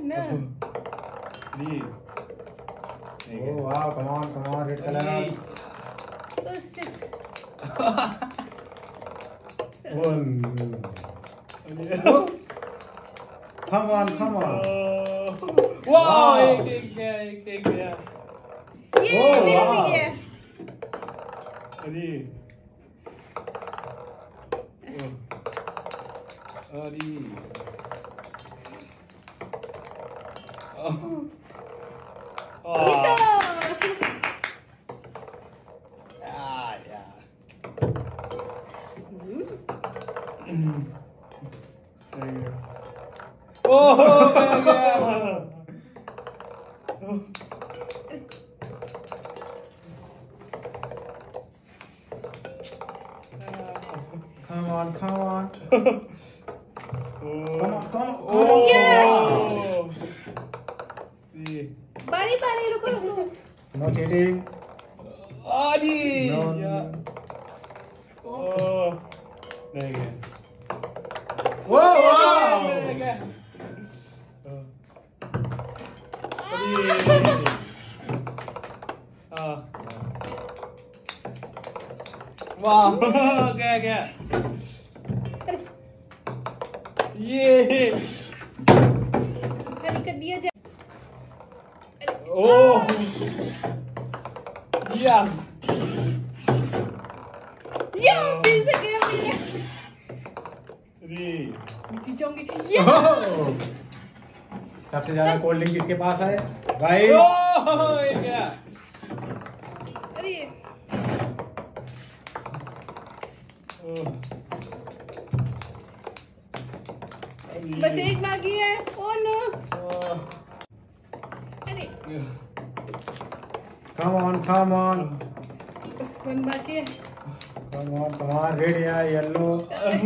ना Three. Oh wow, come on, come on, red color. Oh, shit. One. Come on, come on. वाह एक एक गया एक एक गया ये Oh, मेरा wow. भी गया अरे अरे Oh. Oh. ah, yeah. Mm. there you go. Oh, man, yeah. Come on, come on. Come on, come on. Come on. Yeah. बारी बारी रुको रुको No cheating. अरे No. ओह नहीं गया गया वाह गया गया ये ओह यस ये से गया मैं थ्री जीत जाऊँगी ये Oh. सबसे ज़्यादा कोल्ड ड्रिंक किसके पास है? भाई। ओह ये गया अरे। ओह बस एक बाकी है। ओ नो अरे Come on, come on. बस वन बाकी है Come on, come on. Red या yellow. अरे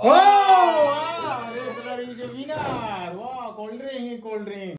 Oh, wow. Color is a winner. Wow, cold drink, cold drink.